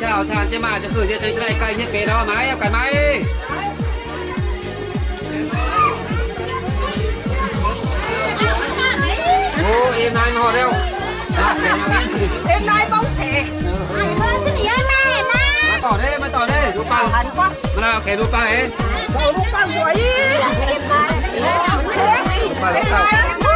chào chào chứ mà cho khử chứ cái này cây nhất kế đó máy em cái máy ô em nay mà họ đâu em nay bóng xẻ mà tỏ đây mà tỏ đây lúc bao mà nào kẻ lúc bao ấy đâu lúc bao tuổi lúc bao lúc